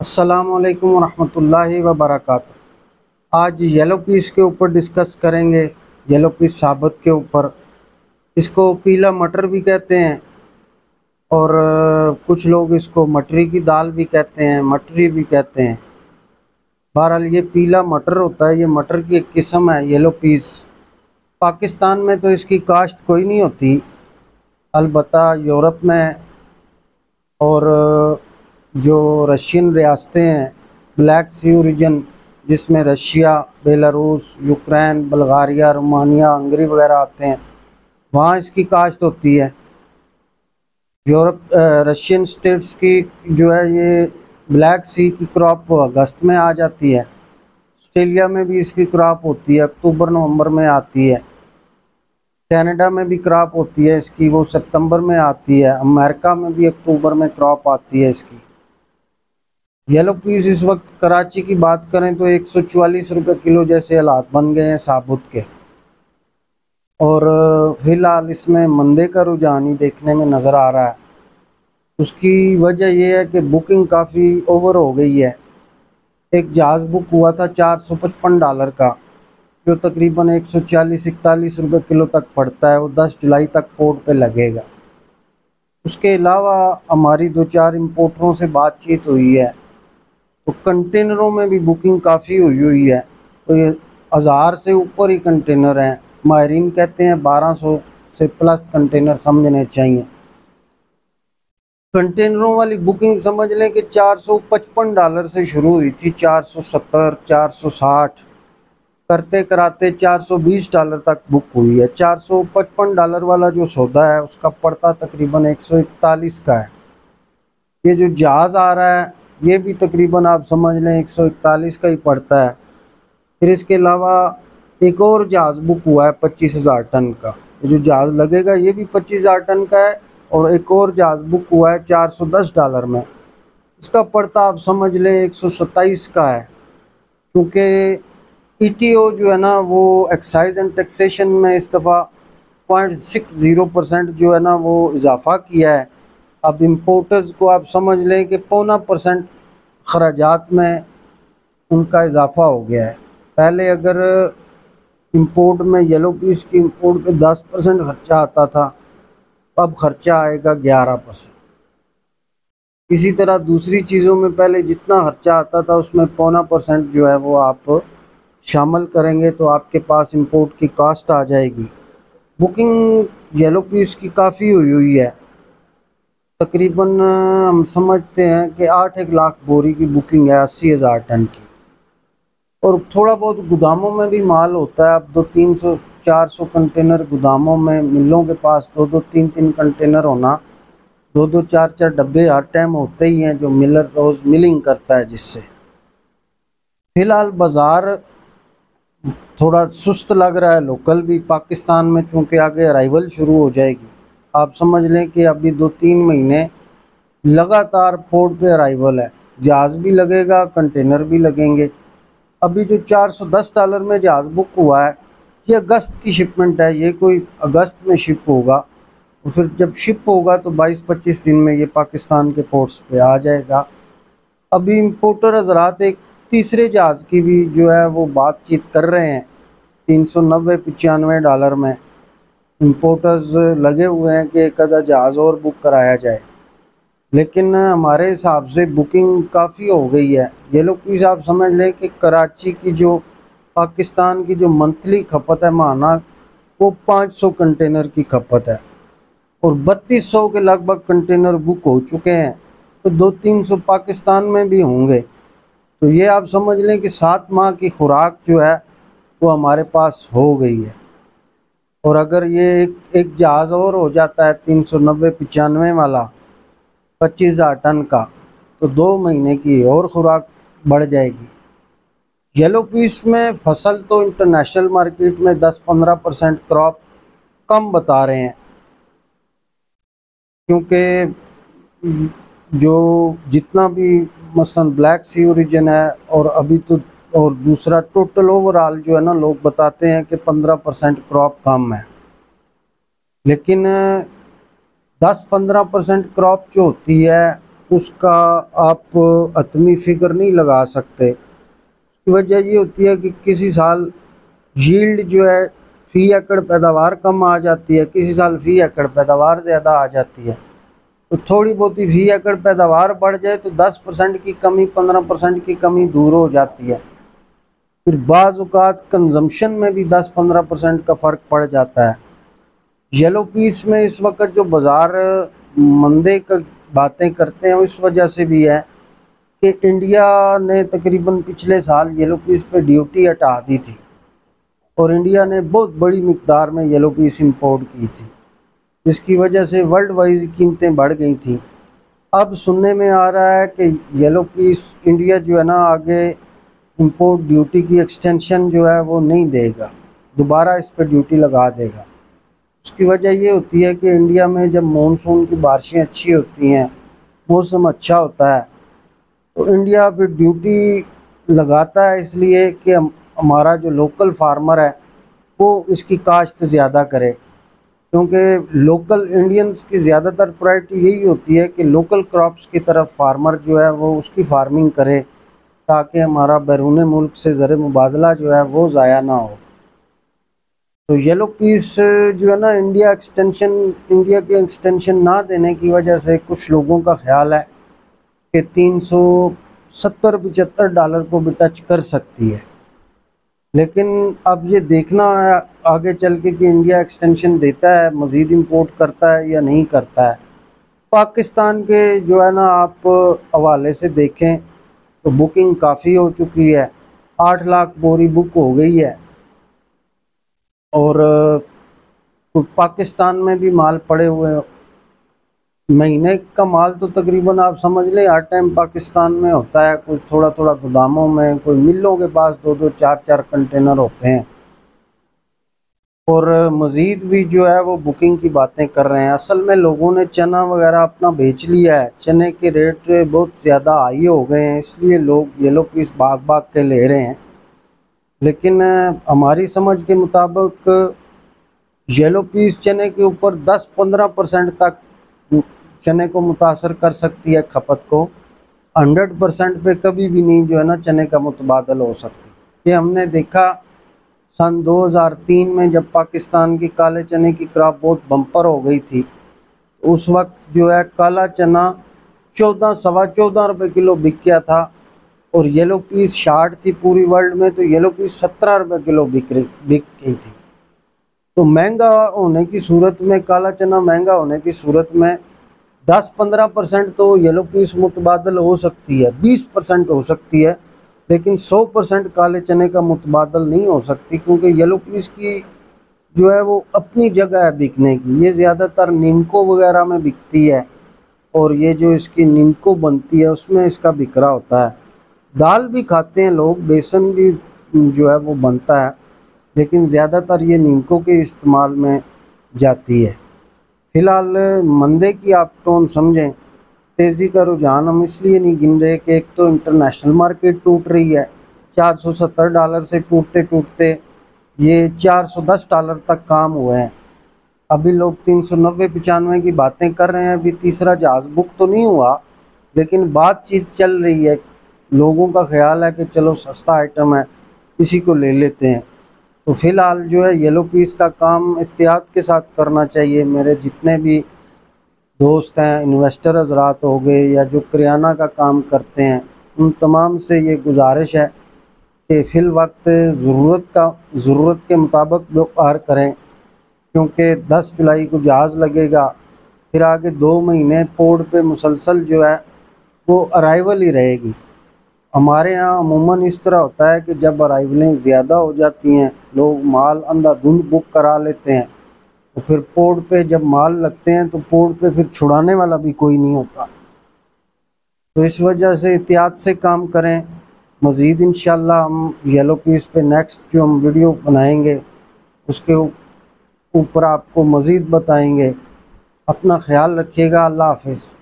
السلام علیکم ورحمۃ اللہ وبرکاتہ۔ آج یلو پیس کے اوپر ڈسکس کریں گے، یلو پیس ثابت کے اوپر۔ اس کو پیلا مٹر بھی کہتے ہیں اور کچھ لوگ اس کو مٹری کی دال بھی کہتے ہیں، مٹری بھی کہتے ہیں۔ بہرحال یہ پیلا مٹر ہوتا ہے، یہ مٹر کی ایک قسم ہے یلو پیس۔ پاکستان میں تو اس کی کاشت کوئی نہیں ہوتی، البتہ یورپ میں اور جو رشین ریاستیں ہیں، بلیک سی اوریجن جس میں Russia, Belarus, Ukraine, Bulgaria, Romania, Hungary وغیرہ آتے ہیں۔ وہاں اس کی کاشت ہوتی ہے۔ یورپ رشین سٹیٹس کی جو ہے، یہ بلیک سی کی کراپ اگست میں آ جاتی ہے۔ آسٹریلیا میں بھی اس کی کراپ ہوتی ہے، اکتوبر، نومبر میں آتی ہے۔ کینیڈا میں بھی کراپ ہوتی ہے اس کی، وہ ستمبر میں آتی ہے۔ امریکہ میں بھی اکتوبر میں کراپ آتی ہے اس کی۔ یلو پیس اس وقت کراچی کی بات کریں تو ایک سو چوالیس روپے کلو جیسے حالات بن گئے ہیں ثابت کے۔ اور، فی الحال اس میں مندے کا رجحان ہی دیکھنے میں نظر آ رہا ہے۔ اس کی وجہ یہ ہے کہ بکنگ کافی اوور ہو گئی ہے۔ ایک جہاز بک ہوا تھا چار سو پچپن ڈالر کا، جو تقریباً ایک سو چالیس، اکتالیس روپے کلو تک پڑتا ہے، وہ دس جولائی تک پورٹ پہ لگے گا۔ اس کے علاوہ ہماری دو چار امپورٹروں سے بات چیت ہوئی ہے۔ تو کنٹینروں میں بھی بکنگ کافی ہوئی ہوئی ہے۔ تو یہ ہزار سے اوپر ہی کنٹینر ہیں۔ ماہرین کہتے ہیں بارہ سو سے پلس کنٹینر سمجھنے چاہیے۔ کنٹینروں والی بکنگ سمجھ لیں کہ چار سو پچپن ڈالر سے شروع ہوئی تھی، چار سو ستر، چار سو ساٹھ۔ کرتے کراتے چار سو بیس ڈالر تک بک ہوئی ہے۔ چار سو پچپن ڈالر والا جو سودا ہے، اس کا پڑتا تقریباً ایک سو اکتالیس کا ہے۔ یہ جو جہاز آ رہا ہے یہ بھی تقریباً آپ سمجھ لیں ایک سو اکتالیس کا ہی پڑتا ہے۔ پھر اس کے علاوہ ایک اور جہاز بک ہوا ہے پچیس ہزار ٹن کا۔ یہ جو جہاز لگے گا یہ بھی پچیس ہزار ٹن کا ہے اور ایک اور جہاز بک ہوا ہے چار سو دس ڈالر میں۔ اس کا پڑتا آپ سمجھ لیں ایک سو ستائیس کا ہے۔ کیونکہ ای ٹی او جو ہے نا وہ ایکسائز اینڈ ٹیکسیشن میں اس دفعہ پوائنٹ سکس زیرو پرسینٹ جو ہے نا وہ اضافہ کیا ہے۔ اب امپورٹرز کو آپ سمجھ لیں کہ پونا پرسنٹ خراجات میں ان کا اضافہ ہو گیا ہے۔ پہلے اگر امپورٹ میں یلو پیس کی امپورٹ پہ دس پرسنٹ خرچہ آتا تھا، اب خرچہ آئے گا گیارہ پرسنٹ اسی طرح دوسری چیزوں میں پہلے جتنا خرچہ آتا تھا، اس میں پونا پرسنٹ جو ہے وہ آپ شامل کریں گے تو آپ کے پاس امپورٹ کی کاسٹ آ جائے گی۔ بکنگ یلو پیس کی کافی ہوئی ہوئی ہے۔ تقریباً، ہم سمجھتے ہیں کہ آٹھ ایک لاکھ بوری کی بکنگ ہے، اسی ہزار ٹن کی۔ اور تھوڑا بہت گوداموں میں بھی مال ہوتا ہے۔ اب دو تین سو، چار سو کنٹینر گوداموں میں ملوں کے پاس دو دو تین تین کنٹینر ہونا، دو دو چار چار ڈبے ہر ٹائم ہوتے ہی ہیں، جو ملر روز ملنگ کرتا ہے جس سے۔ فی الحال بازار تھوڑا سست لگ رہا ہے۔ لوکل بھی پاکستان میں چونکہ آگے ارائیول شروع ہو جائے گی۔ آپ سمجھ لیں کہ ابھی دو تین مہینے لگاتار پورٹ پہ ارائیول ہے۔ جہاز بھی لگے گا کنٹینر بھی لگیں گے۔ ابھی جو چار سو دس ڈالر میں جہاز بک ہوا ہے، یہ اگست کی شپمنٹ ہے۔ یہ کوئی اگست میں شپ ہوگا۔ اور پھر جب شپ ہوگا تو بائیس پچیس دن میں یہ پاکستان کے پورٹس پہ آ جائے گا۔ ابھی امپورٹر حضرات ایک تیسرے جہاز کی بھی جو ہے وہ بات چیت کر رہے ہیں۔ تین سو نوے پچانوے ڈالر میں۔ امپورٹرز لگے ہوئے ہیں کہ ایک آدھا جہاز اور بک کرایا جائے۔ لیکن ہمارے حساب سے بکنگ کافی ہو گئی ہے۔ یہ لوگ پیس آپ سمجھ لیں کہ کراچی کی جو، پاکستان کی جو منتھلی کھپت ہے ماہانہ، وہ پانچ سو کنٹینر کی کھپت ہے۔ اور بتیس سو کے لگ بھگ کنٹینر بک ہو چکے ہیں۔ تو دو تین سو پاکستان میں بھی ہوں گے۔ تو یہ آپ سمجھ لیں کہ سات ماہ کی خوراک جو ہے، وہ ہمارے پاس ہو گئی ہے۔ اور اگر یہ ایک ایک جہاز اور ہو جاتا ہے تین سو نوے پچانوے والا، پچیس ہزار ٹن کا، تو دو مہینے کی اور خوراک بڑھ جائے گی۔ یلو پیس میں فصل تو انٹرنیشنل مارکیٹ میں دس پندرہ پرسنٹ کراپ کم بتا رہے ہیں۔ کیونکہ جو جتنا بھی مثلا بلیک سی اوریجن ہے اور ابھی تو اور دوسرا ٹوٹل اوور آل جو ہے نا، لوگ بتاتے ہیں کہ پندرہ پرسنٹ کراپ کم ہے۔ لیکن دس پندرہ پرسنٹ کراپ جو ہوتی ہے، اس کا آپ اتمی فکر نہیں لگا سکتے۔ اس کی وجہ یہ ہوتی ہے کہ کسی سال جھیلڈ جو ہے، فی ایکڑ پیداوار کم آ جاتی ہے۔ کسی سال فی ایکڑ پیداوار زیادہ آ جاتی ہے۔ تو تھوڑی بہت ہی فی ایکڑ پیداوار بڑھ جائے تو دس پرسنٹ کی کمی، پندرہ پرسنٹ کی کمی دور ہو جاتی ہے۔ پھر بعض اوقات کنزمشن میں بھی دس پندرہ پرسنٹ کا فرق پڑ جاتا ہے۔ یلو پیس میں اس وقت جو بازار مندے کا باتیں کرتے ہیں، اس وجہ سے بھی ہے کہ انڈیا نے تقریباً پچھلے سال یلو پیس پہ ڈیوٹی ہٹا دی تھی۔ اور انڈیا نے بہت بڑی مقدار میں یلو پیس امپورٹ کی تھی۔ جس کی وجہ سے ورلڈ وائز قیمتیں بڑھ گئی تھیں۔ اب سننے میں آ رہا ہے کہ یلو پیس انڈیا جو ہے نا، آگے امپورٹ ڈیوٹی کی ایکسٹینشن جو ہے وہ نہیں دے گا۔ دوبارہ اس پہ ڈیوٹی لگا دے گا۔ اس کی وجہ یہ ہوتی ہے کہ انڈیا میں جب مونسون کی بارشیں اچھی ہوتی ہیں، موسم اچھا ہوتا ہے، تو انڈیا پھر ڈیوٹی لگاتا ہے اس لیے کہ ہمارا جو لوکل فارمر ہے، وہ اس کی کاشت زیادہ کرے۔ کیونکہ لوکل انڈینز کی زیادہ تر پرائرٹی یہی ہوتی ہے کہ لوکل کراپس کی طرف فارمر جو ہے وہ اس کی فارمنگ کرے۔ تاکہ ہمارا بیرون ملک سے زر مبادلہ جو ہے وہ ضائع نہ ہو۔ تو یلو پیس جو ہے نا انڈیا ایکسٹینشن انڈیا کے ایکسٹینشن نہ دینے کی وجہ سے کچھ لوگوں کا خیال ہے کہ تین سو ستر پچہتر ڈالر کو بھی ٹچ کر سکتی ہے۔ لیکن اب یہ دیکھنا ہے، آگے چل کے کہ انڈیا ایکسٹینشن دیتا ہے، مزید امپورٹ کرتا ہے یا نہیں کرتا ہے۔ پاکستان کے جو ہے نا آپ حوالے سے دیکھیں تو بکنگ کافی ہو چکی ہے۔ آٹھ لاکھ بوری بک ہو گئی ہے۔ اور پاکستان میں بھی مال پڑے ہوئے مہینے کا مال تو تقریباً آپ سمجھ لیں، ہر ٹائم پاکستان میں ہوتا ہے۔ کچھ تھوڑا تھوڑا گوداموں میں، کوئی ملوں کے پاس دو دو چار چار کنٹینر ہوتے ہیں۔ اور مزید بھی جو ہے وہ بکنگ کی باتیں کر رہے ہیں۔ اصل میں لوگوں نے چنا وغیرہ اپنا بیچ لیا ہے۔ چنے کے ریٹ بہت زیادہ ہائی ہو گئے ہیں، اس لیے لوگ یہ لوگ پیس باغ باغ کے لے رہے ہیں۔ لیکن ہماری سمجھ کے مطابق یلو پیس چنے کے اوپر دس پندرہ پرسنٹ تک چنے کو متاثر کر سکتی ہے کھپت کو۔ ہنڈریڈ پرسنٹ پہ کبھی بھی نہیں جو ہے نا چنے کا متبادل ہو سکتی۔ یہ ہم نے دیکھا سن دو ہزار تین میں جب پاکستان کی کالے چنے کی کراپ بہت بمپر ہو گئی تھی، اس وقت جو ہے کالا چنا چودہ، سوا چودہ روپے کلو بک گیا تھا۔ اور یلو پیس شارٹ تھی پوری ورلڈ میں، تو یلو پیس سترہ روپے کلو بک بک گئی تھی۔ تو مہنگا ہونے کی صورت میں، کالا چنا مہنگا ہونے کی صورت میں دس پندرہ پرسنٹ تو یلو پیس متبادل ہو سکتی ہے، بیس پرسنٹ ہو سکتی ہے۔ لیکن سو پرسنٹ کالے چنے کا متبادل نہیں ہو سکتی کیونکہ یلو پیس کی جو ہے وہ اپنی جگہ ہے بکنے کی۔ یہ زیادہ تر نیمکو وغیرہ میں بکتی ہے اور یہ جو اس کی نیمکو بنتی ہے اس میں اس کا بکرا ہوتا ہے۔ دال بھی کھاتے ہیں لوگ، بیسن بھی جو ہے وہ بنتا ہے، لیکن زیادہ تر یہ نیمکوں کے استعمال میں جاتی ہے۔ فی الحال مندے کی آپ ٹون سمجھیں تیزی کا رجحان ہم اس لیے نہیں گن رہے کہ ایک تو انٹرنیشنل مارکیٹ ٹوٹ رہی ہے، چار سو ستر ڈالر سے ٹوٹتے ٹوٹتے یہ چار سو دس ڈالر تک کام ہوئے ہیں۔ ابھی لوگ تین سو نوے پچانوے کی باتیں کر رہے ہیں، ابھی تیسرا جہاز بک تو نہیں ہوا، لیکن بات چیت چل رہی ہے۔ لوگوں کا خیال ہے کہ چلو سستا آئٹم ہے، اسی کو لے لیتے ہیں۔ تو فی الحال جو ہے یلو پیس کا کام احتیاط کے ساتھ کرنا چاہیے۔ میرے جتنے بھی دوست ہیں انویسٹر حضرات ہو گئے یا جو کریانہ کا کام کرتے ہیں، ان تمام سے یہ گزارش ہے کہ فی الوقت ضرورت کا، ضرورت کے مطابق وپار کریں، کیونکہ دس جولائی کو جہاز لگے گا، پھر آگے دو مہینے پورٹ پہ مسلسل جو ہے وہ ارائیول ہی رہے گی۔ ہمارے ہاں عموماً اس طرح ہوتا ہے کہ جب ارائیولیں زیادہ ہو جاتی ہیں، لوگ مال اندھا دھند بک کرا لیتے ہیں۔ تو پھر پورٹ پہ جب مال لگتے ہیں تو پورٹ پہ پھر چھڑانے والا بھی کوئی نہیں ہوتا۔ تو اس وجہ سے احتیاط سے کام کریں۔ مزید انشاءاللہ ہم یلو پیس پہ نیکسٹ جو ہم ویڈیو بنائیں گے، اس کے اوپر آپ کو مزید بتائیں گے۔ اپنا خیال رکھیے گا۔ اللہ حافظ۔